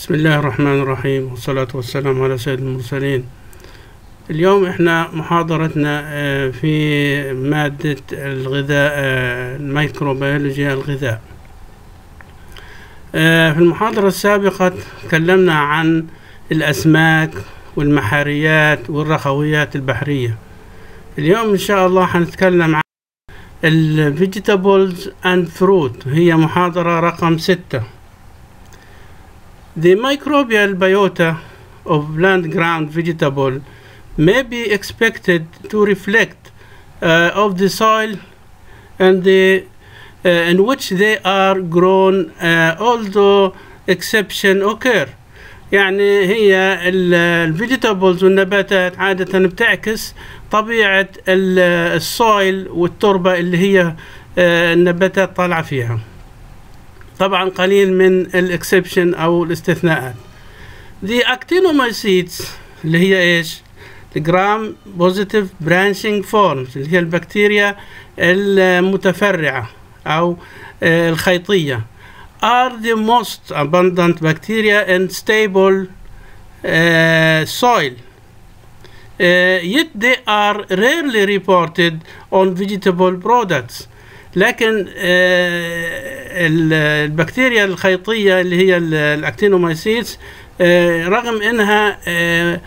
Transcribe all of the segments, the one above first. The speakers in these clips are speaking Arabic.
بسم الله الرحمن الرحيم والصلاة والسلام على سيد المرسلين اليوم إحنا محاضرتنا آه، في مادة الغذاء آه، الميكروبيولوجيا الغذاء. آه، في المحاضرة السابقة تكلمنا عن الأسماك والمحاريات والرخويات البحرية. اليوم إن شاء الله حنتكلم عن ال vegetables and fruit هي محاضرة رقم ستة. The microbial biota of plant ground vegetable may be expected to reflect uh, of the soil and the uh, in which they are grown uh, although exception occur يعني هي الفيجيتابلز والنباتات عادة بتعكس طبيعة ال- السويل والتربة اللي هي آه، النباتات طالعة فيها طبعا قليل من ال exception أو الاستثناءات The actinomycetes اللي هي إيش؟ ال gram positive branching forms اللي هي البكتيريا المتفرعة أو آه، الخيطية are the most abundant bacteria in stable uh, soil Uh, yet they are rarely reported on vegetable products لكن آه، ال- البكتيريا الخيطية اللي هي ال- الاكتينومايسيتس آه، رغم إنها آه،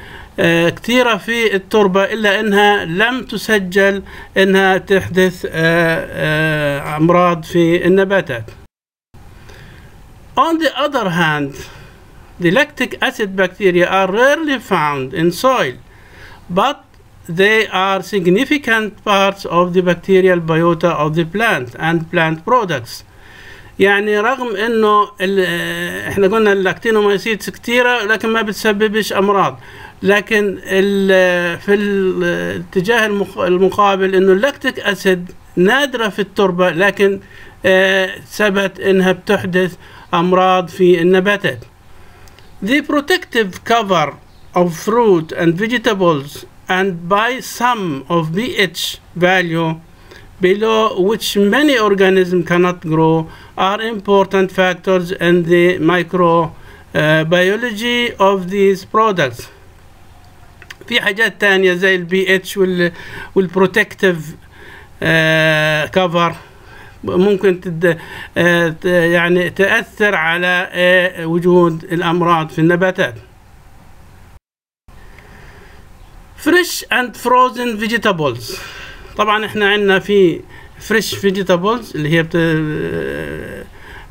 كثيرة في التربة إلا إنها لم تسجل إنها تحدث أمراض في النباتات. On the other hand, the lactic acid bacteria are rarely found in soil, but they are significant parts of the bacterial biota of the plant and plant products. يعني رغم إنه إحنا قلنا ال actinomycetes كتيرة لكن ما بتسببش أمراض لكن ال- في الاتجاه المقابل إنه ال lactic acid نادرة في التربة لكن آه، ثبت إنها بتحدث أمراض في النباتات. The protective cover of fruit and vegetables and by some of pH value below which many organisms cannot grow are important factors in the microbiology of these products. في حاجات تانية زي البي اتش والبروتكتيف كفر ممكن تد آه، يعني تأثر على آه، وجود الأمراض في النباتات. فريش اند فروزن فيجيتابلز طبعا احنا عندنا في فريش فيجيتابلز اللي هي بت...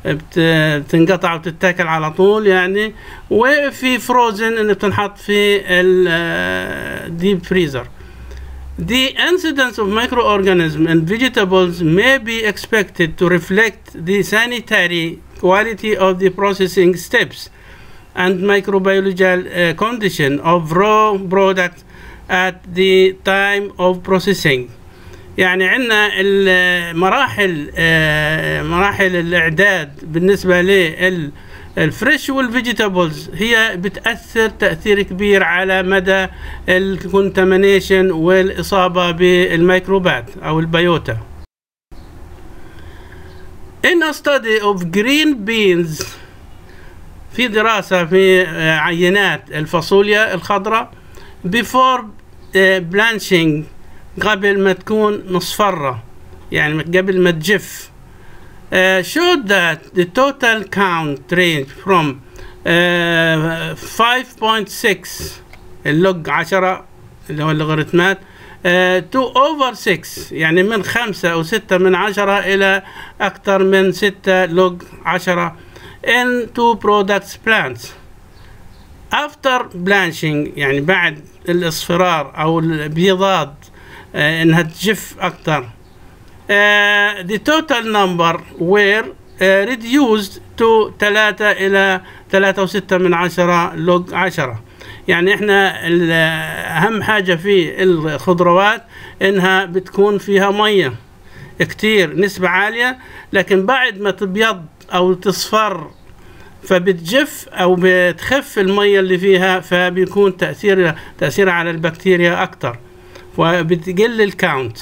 بت... بتنقطع وتتاكل على طول يعني وفي فروزن اللي بتنحط في الديب فريزر The incidence of microorganisms in vegetables may be expected to reflect the sanitary quality of the processing steps and microbiological uh, condition of raw product at the time of processing. يعني عندنا المراحل آه، مراحل الإعداد بالنسبة لل fresh وال vegetables. هي بتأثر تأثير كبير على مدى ال contamination والإصابة بالميكروبات أو ال biota. In a study of green beans في دراسة في عينات الفاصوليا الخضراء before آه، blanching قبل ما تكون مصفرة يعني قبل ما تجف uh, showed that the total count range from uh, 5.6 اللوج 10 اللي هو اللوغاريتمات uh, to over 6 يعني من 5 أو 6 من 10 إلى أكثر من 6 لوج 10 in two products plants after blanching يعني بعد الاصفرار أو البيضاد آه، إنها تجف أكثر. uh, the total number were uh, reduced to 3 إلى 3.6 من عشرة لوج 10 يعني إحنا أهم حاجة في الخضروات إنها بتكون فيها مية. كتير نسبة عالية لكن بعد ما تبيض أو تصفر فبتجف أو بتخف المية اللي فيها فبيكون تأثير تاثيرها على البكتيريا أكتر. وبتقل الكاونت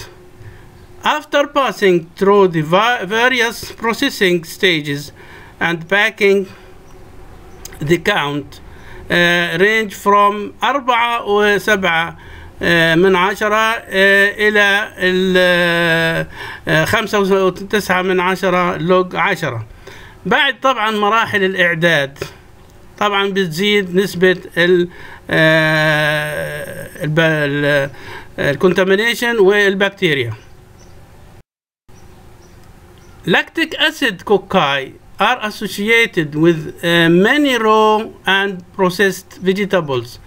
After passing through the va- various processing stages and packing the count uh, range from أربعة وسبعة uh, من عشرة uh, إلى ال uh, خمسة وتسعة من عشرة log عشرة. بعد طبعا مراحل الإعداد. طبعا بتزيد نسبة ال contamination والبكتيريا. Lactic acid cocci are associated with uh, many raw and processed vegetables.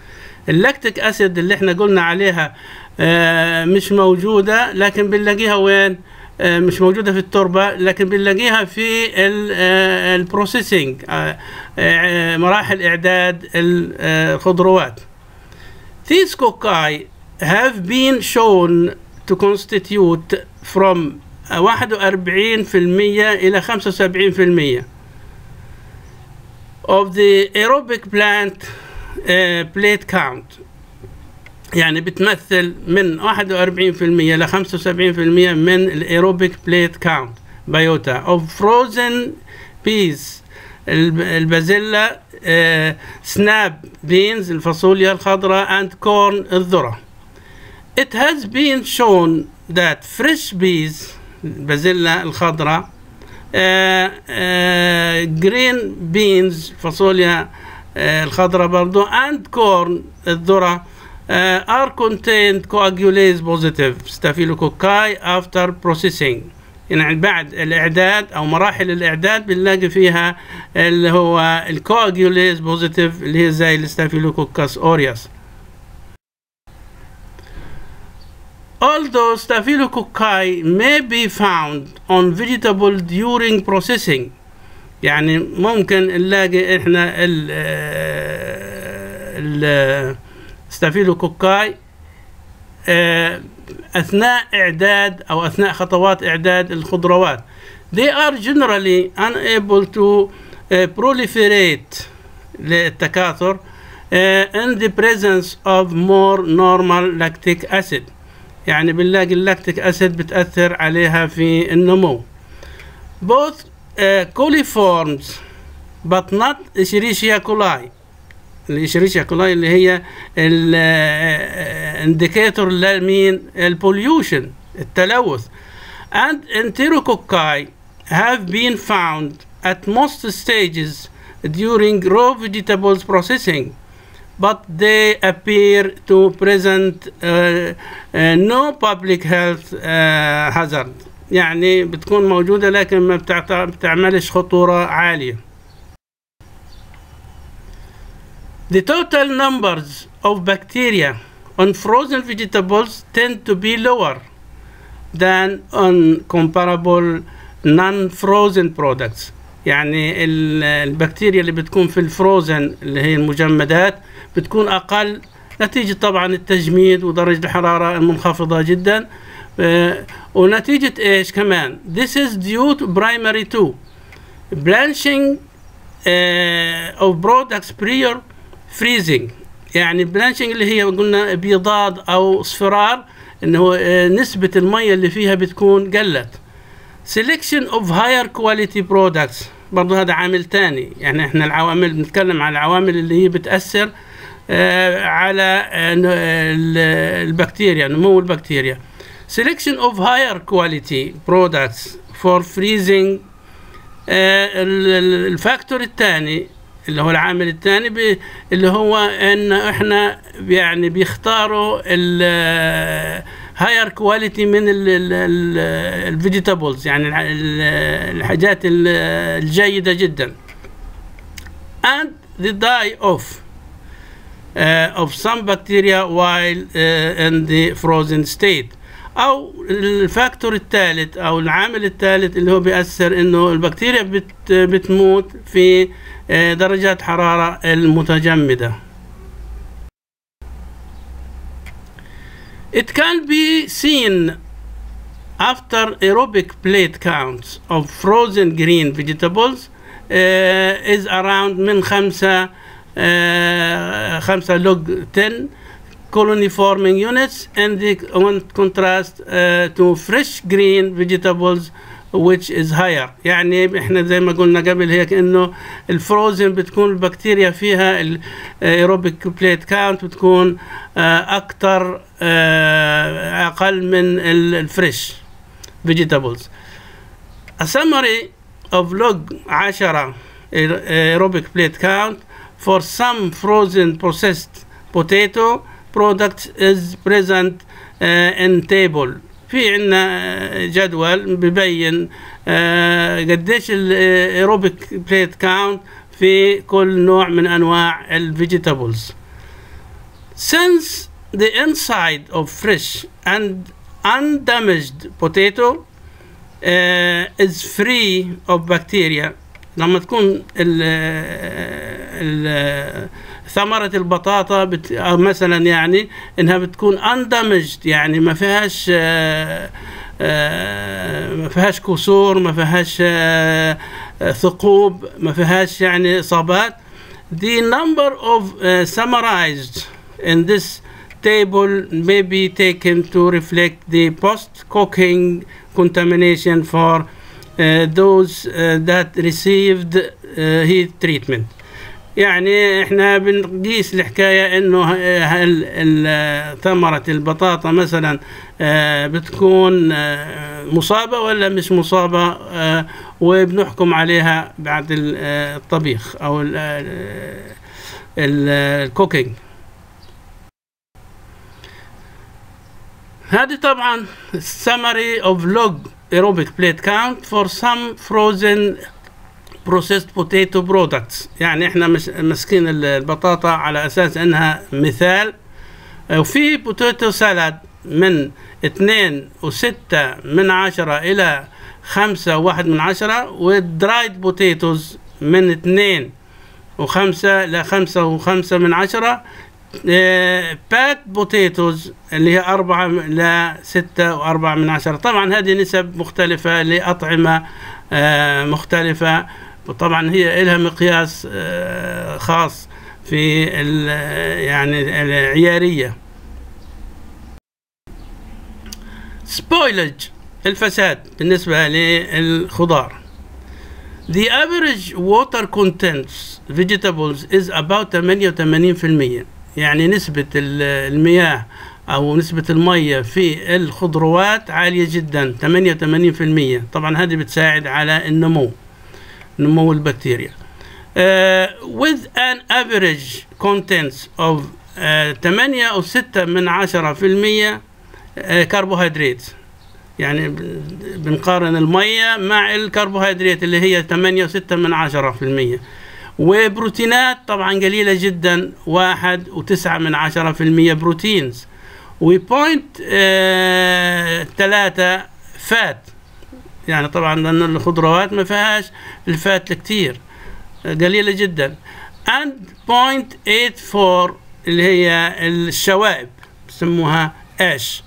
ال lactic acid اللي إحنا قلنا عليها uh, مش موجودة لكن بنلاقيها وين؟ مش موجودة في التربة لكن بنلاقيها في ال processing مراحل اعداد الخضروات These cocci have been shown to constitute from 41% إلى 75% of the aerobic plant uh, plate count يعني بتمثل من 41% ل 75% من ال aerobic plate count biota of frozen peas البازيلا snap beans الفاصوليا الخضراء and corn الذرة. It has been shown that fresh peas البازيلا الخضراء green beans فاصوليا الخضراء برضو and corn are contained coagulase positive staphylococcus after processing يعني بعد الاعداد أو مراحل الاعداد بنلاقي فيها اللي هو ال coagulase positive اللي هي زي ال Staphylococcus aureus Although staphylococci may be found on vegetable during processing يعني ممكن نلاقي إحنا ال ال ستافيلوكوكاي اثناء اعداد أو اثناء خطوات اعداد الخضروات they are generally unable to uh, proliferate للتكاثر uh, in the presence of more normal lactic acid يعني بنلاقي ال lactic acid بتاثر عليها في النمو both uh, coliforms but not Escherichia coli ال Escherichia coli اللي هي ال indicator لمين ال pollution التلوث and enterococci have been found at most stages during raw vegetables processing but they appear to present uh, uh, no public health uh, hazard يعني بتكون موجودة لكن ما بتعملش خطورة عالية The total numbers of bacteria on frozen vegetables tend to be lower than on comparable non-frozen products يعني البكتيريا اللي بتكون في الفروزن اللي هي المجمدات بتكون أقل نتيجة طبعا التجميد ودرجة الحرارة المنخفضة جدا ونتيجة إيش كمان This is due to primary to blanching uh, of products prior freezing. يعني بلانشنج اللي هي قلنا بيضاد أو اصفرار إنه نسبة المية اللي فيها بتكون قلت. Selection of higher quality products. برضو هذا عامل تاني. يعني إحنا العوامل بنتكلم عن العوامل اللي هي بتأثر على البكتيريا نمو البكتيريا. Selection of higher quality products for freezing. الفاكتور الثاني اللي هو العامل الثاني اللي هو إن إحنا يعني بيختاروا higher quality من ال vegetables يعني الحاجات الجيدة جدا. And the die of uh, of some bacteria while uh, in the frozen state. أو ال factor الثالث أو العامل الثالث اللي هو بيأثر إنه البكتيريا بت بتموت في درجات حرارة المتجمدة It can be seen after aerobic plate counts of frozen green vegetables uh, is around من خمسة uh, خمسة log 10 colony forming units and the on contrast uh, to fresh green vegetables which is higher. يعني إحنا زي ما قلنا قبل هيك إنه الفروزن بتكون البكتيريا فيها ال aerobic plate count بتكون آه، أكثر آه، أقل من ال fresh vegetables summary of log 10 aerobic plate count for some frozen processed potato products is present uh, in table. في عندنا جدول ببين قديش ال aerobic plate count في كل نوع من أنواع الفيجيتابلز since the inside of fresh and undamaged potato uh, is free of bacteria. لما تكون ال ال ثمرة البطاطا بت... مثلا يعني انها بتكون اندمجد يعني ما فيهاش آه آه ما فيهاش كسور ما فيهاش آه ثقوب ما فيهاش يعني اصابات the number of summarized in this table may be taken to reflect the post-cooking contamination for uh, those uh, that received uh, heat treatment يعني إحنا بنقيس الحكاية إنه هل ثمرة البطاطا مثلا بتكون مصابة ولا مش مصابة؟ وبنحكم عليها بعد الطبيخ أو الكوكينج. هذه طبعا summary of log aerobic plate count for some frozen processed potato products. يعني إحنا ماسكين البطاطا على أساس إنها مثال. وفي potato salad من اثنين وستة من عشرة إلى خمسة واحد من عشرة وال dried potatoes من اثنين وخمسة لخمسة وخمسة من عشرة. baked potatoes اللي هي أربعة لستة وأربعة من عشرة. طبعا هذه نسب مختلفة لأطعمة مختلفة. وطبعا هي لها مقياس خاص في يعني العيارية. سبويلج الفساد بالنسبة للخضار. The average water contents vegetables is about 88% يعني نسبة المياه أو نسبة المية في الخضروات عالية جدا 88% طبعا هذه بتساعد على النمو. نمو البكتيريا uh, with an average contents of uh, 8 أو 6 من 10 في المية كربوهيدرات يعني بنقارن المية مع الكربوهيدرات اللي هي 8 و6 من 10 في المية. وبروتينات طبعا قليلة جدا واحد وتسعة من عشرة في المية proteins. و point آه ثلاثة fat. يعني طبعا لأن الخضروات ما فيهاش ال fat كتير قليلة جدا and point eight four اللي هي الشوائب بسموها ash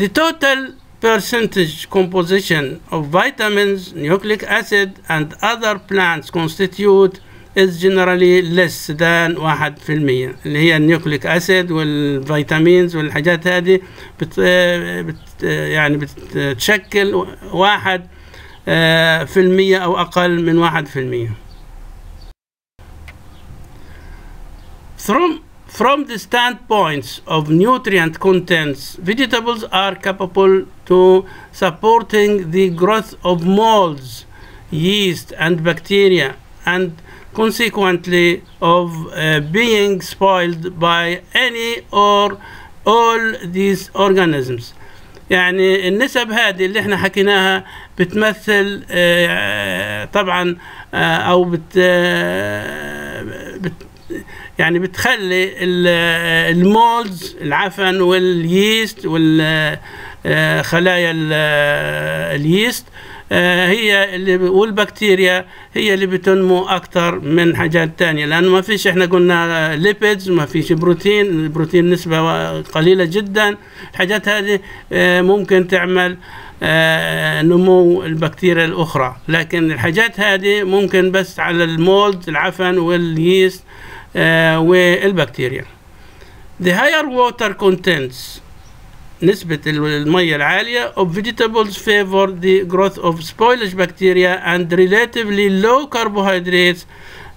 the total percentage composition of vitamins, nucleic acid and other plants constituents is generally less than واحد في المية اللي هي ال nucleic acid والفيتامينز والحاجات هذه بت يعني بتشكل واحد في المية أو أقل من واحد في المية From From the standpoints of nutrient contents, vegetables are capable to supporting the growth of molds, yeast, and bacteria, and consequently of uh, being spoiled by any or all these organisms. يعني النسب هذه اللي إحنا حكيناها بتمثل آه طبعا آه أو بت, بت يعني بتخلي المولدز العفن واليست والخلايا اليست هي اللي والبكتيريا هي اللي بتنمو أكثر من حاجات تانية. لأنه ما فيش إحنا قلنا ليبيدز ما فيش بروتين البروتين نسبة قليلة جدا. الحاجات هذه ممكن تعمل نمو البكتيريا الأخرى. لكن الحاجات هذه ممكن بس على المولد العفن واليست والبكتيريا. The higher water contents. نسبة المية العالية of vegetables favor the growth of spoilage bacteria and relatively low carbohydrates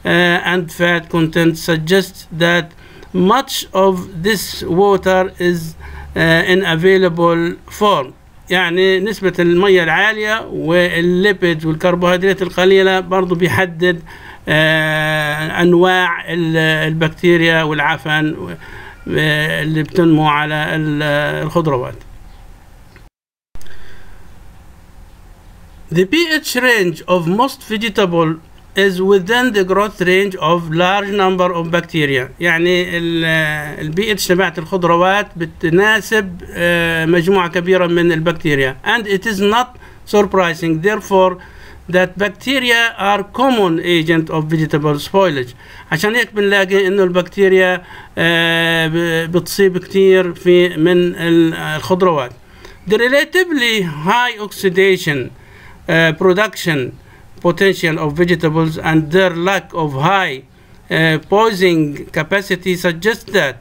uh, and fat content suggests that much of this water is uh, in available form يعني نسبة المية العالية والليبيد والكربوهيدرات القليلة برضو بيحدد آه أنواع البكتيريا والعفن اللي بتنمو على الخضروات The pH range of most vegetable is within the growth range of large number of bacteria يعني البي اتش تبعت الخضروات بتناسب مجموعة كبيرة من البكتيريا and it is not surprising therefore that bacteria are common agent of vegetable spoilage عشان هيك بنلاقي انه البكتيريا بتصيب كتير في من الخضروات the relatively high oxidation uh, production potential of vegetables and their lack of high uh, poisoning capacity suggests that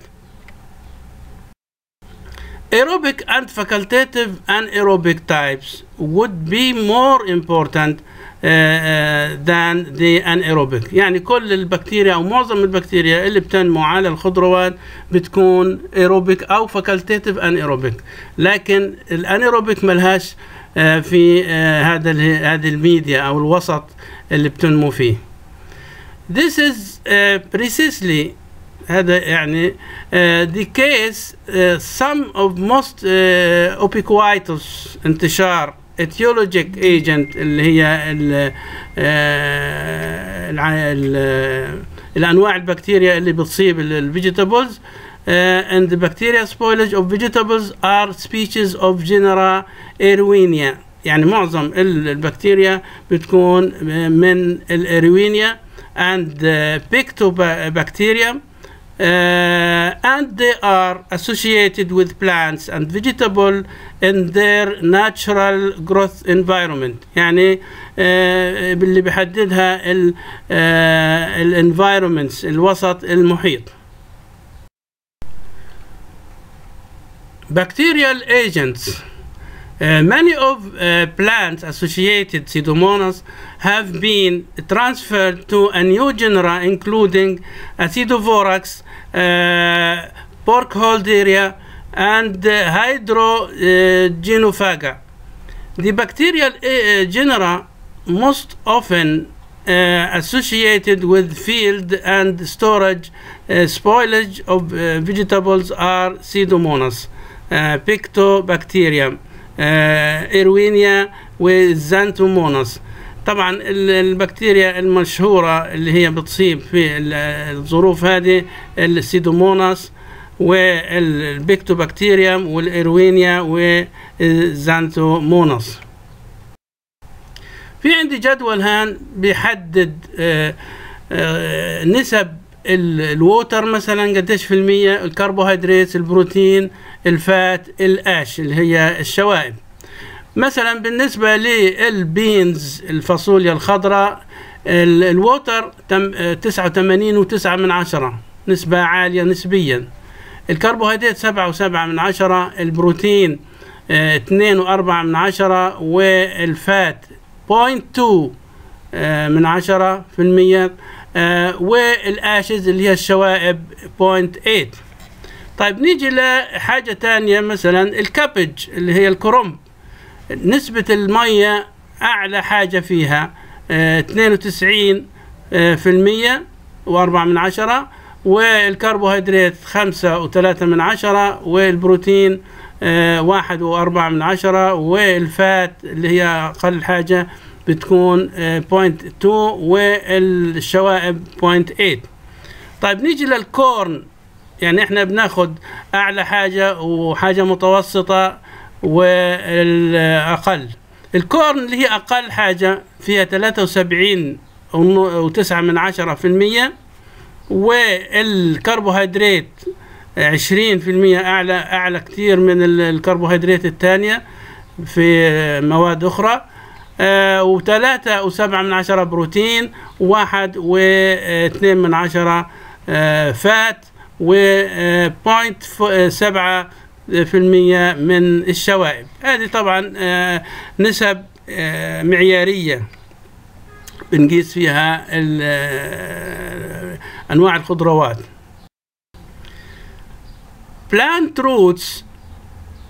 aerobic and facultative anaerobic types would be more important uh, uh, than the anaerobic يعني كل البكتيريا أو معظم البكتيريا اللي بتنمو على الخضروات بتكون aerobic أو facultative anaerobic لكن ال anaerobic ملهاش في هذا هذه الميديا أو الوسط اللي بتنمو فيه This is uh, precisely هذا يعني uh, the case uh, some of most uh, ubiquitous انتشار etiologic agent اللي هي ال ال الانواع البكتيريا اللي بتصيب ال vegetables uh, and the bacteria spoilage of vegetables are species of genera Erwinia يعني معظم البكتيريا بتكون من الإروينيا and the Pictobacterium uh, and they are associated with plants and vegetable in their natural growth environment يعني uh, اللي بيحددها ال uh, environments الوسط المحيط bacterial agents Uh, many of uh, plants associated with Pseudomonas have been transferred to a new genera including Acidovorax, uh, and uh, Hydrogenophaga. The bacterial uh, genera most often uh, associated with field and storage spoilage of vegetables are Pseudomonas, Pectobacterium, Erwinia وال Xanthomonas طبعا البكتيريا المشهورة اللي هي بتصيب في الظروف هذه السيدوموناس والبيكتوبكتيريوم والإيروينيا والزانتومونس في عندي جدول هان بيحدد نسب ال water مثلا قديش في المية؟ الكربوهيدرات البروتين ال fat ال ash اللي هي الشوائب. مثلا بالنسبة لل beans الفاصوليا الخضراء ال water تسعة وثمانين وتسعة من عشرة نسبة عالية نسبيا. الكربوهيدرات سبعة وسبعة من عشرة البروتين اثنين وأربعة من عشرة وال fat point two من عشرة في المية. وال ashes اللي هي الشوائب point eight طيب نيجي لحاجة تانية مثلا ال cabbage اللي هي الكرنب. نسبة المية أعلى حاجة فيها اثنين وتسعين في المية وأربعة من عشرة والكربوهيدرات خمسة وثلاثة من عشرة والبروتين واحد وأربعة من عشرة وال fat اللي هي أقل حاجة بتكون point two والشوائب point eight طيب نيجي لل corn يعني إحنا بناخد أعلى حاجة وحاجة متوسطة والأقل. ال corn اللي هي أقل حاجة فيها 73 وتسعة من عشرة في المية والكربوهيدرات عشرين في المية أعلى أعلى كتير من الكربوهيدرات الثانية في مواد أخرى. آه وثلاثة وسبعة من عشرة بروتين وواحد واثنين من عشرة آه فات وبوينت سبعة في المية من الشوائب. هذه طبعا آه، نسب معيارية. بنقيس فيها أنواع الخضروات. Plant roots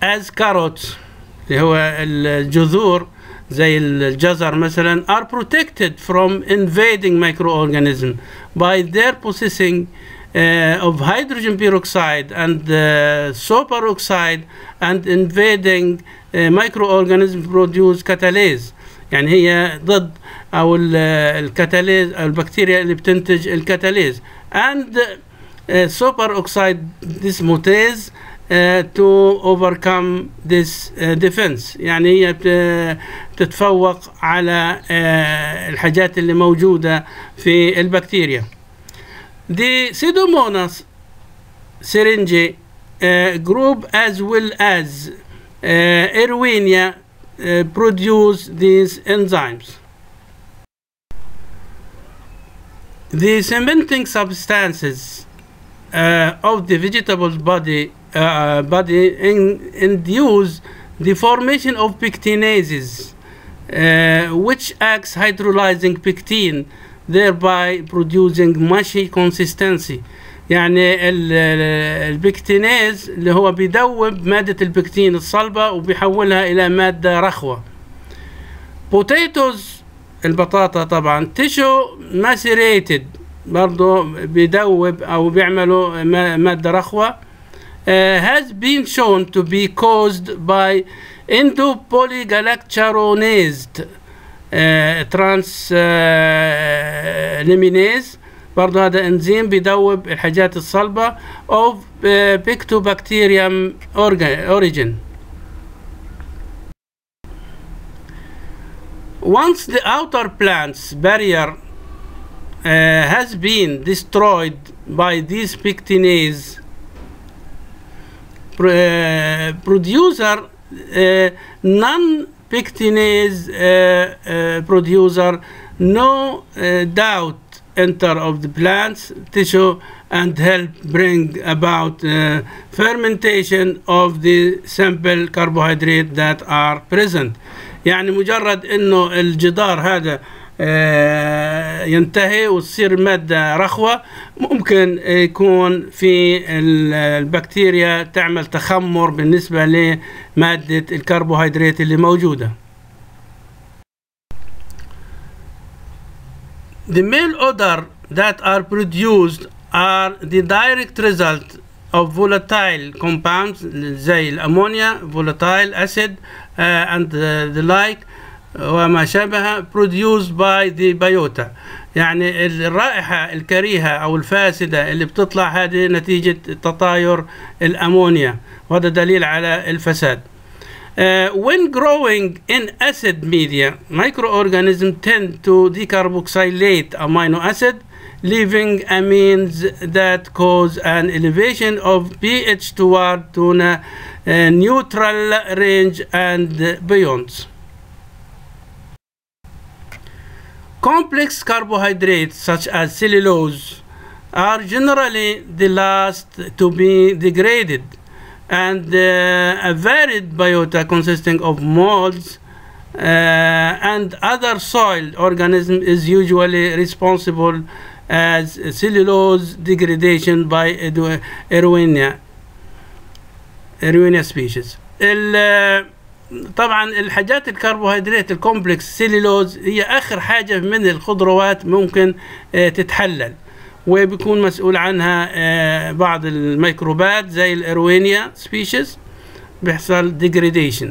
as carrots اللي هو الجذور زي الجزر مثلا are protected from invading microorganism by their possessing uh, of hydrogen peroxide and uh, superoxide and invading uh, microorganism produce catalase يعني هي ضد او ال- الكتاليز او البكتيريا اللي بتنتج الكتاليز and uh, superoxide dismutase uh, to overcome this uh, defense يعني هي بت- بتتفوق على uh, الحاجات اللي موجودة في البكتيريا The Pseudomonas syringae uh, group as well as uh, Erwinia uh, produce these enzymes. The cementing substances uh, of the vegetable body uh, body in, induce the formation of pectinases, uh, which acts hydrolyzing pectin, thereby producing mushy consistency. يعني ال- ال- البكتينيز اللي هو بيدوب مادة البكتين الصلبة وبيحولها إلى مادة رخوة. potatoes البطاطا طبعا tissue macerated برضو بيدوب أو بيعملوا ما- مادة رخوة uh, has been shown to be caused by endopolygalacturonase uh, trans uh, liminase برضو هذا انزيم بيدوب الحاجات الصلبة of uh, Pictobacterium orga- origin Once the outer plant's barrier uh, has been destroyed by these pectinase pr- uh, producer uh, non-pectinase uh, uh, producer no uh, doubt enter of the plant's tissue and help bring about uh, fermentation of the simple carbohydrate that are present يعني مجرد انه الجدار هذا آه، ينتهي وتصير مادة رخوة. ممكن يكون في ال- البكتيريا تعمل تخمر بالنسبة لمادة الكربوهيدرات اللي موجودة. The mail order that are produced are the direct result of volatile compounds زي الأمونيا volatile acid uh, and uh, the like. وما شابه produced by the biota يعني الرائحة الكريهة أو الفاسدة اللي بتطلع هذه نتيجة تطاير الأمونيا وهذا دليل على الفساد Uh, when growing in acid media, microorganisms tend to decarboxylate amino acid, leaving amines that cause an elevation of pH toward to a, neutral range and beyond. Complex carbohydrates such as cellulose are generally the last to be degraded and uh, a varied biota consisting of molds uh, and other soil organism is usually responsible as cellulose degradation by Erwinia Erwinia species. ال- طبعا الحاجات الكربوهيدرات ال complex cellulose هي آخر حاجة من الخضروات ممكن آه، تتحلل. وبيكون مسؤول عنها آه، بعض الميكروبات زي ال Erwinia species بيحصل degradation.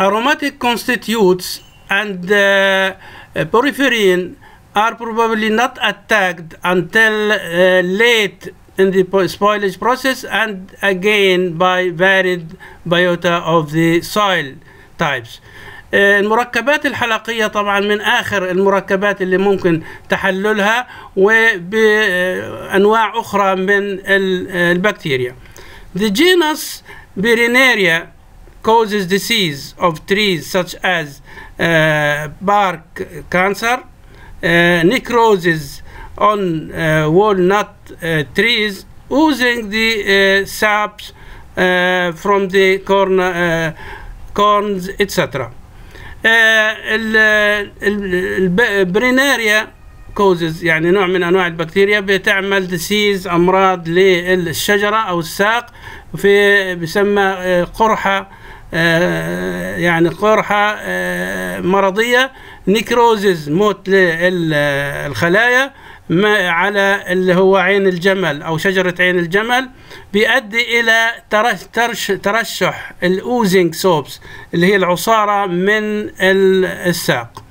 Aromatic constitutes and uh, porphyrin are probably not attacked until uh, late in the po- spoilage process and again by varied biota of the soil types. آه، المركبات الحلقية طبعا من آخر المركبات اللي ممكن تحللها وبأنواع أخرى من ال- البكتيريا. The genus Berinaria causes disease of trees such as uh, bark cancer, uh, necrosis on uh, walnut uh, trees oozing the uh, saps uh, from the corn, uh, corns etc. البريناريا كوزز يعني نوع من أنواع البكتيريا بتعمل ديسيز أمراض للشجرة أو الساق في بيسمى قرحة يعني قرحة مرضية necrosis موت للخلايا ما على اللي هو عين الجمل أو شجرة عين الجمل بيؤدي إلى ترش ترشح ال oozing sap اللي هي العصارة من الساق.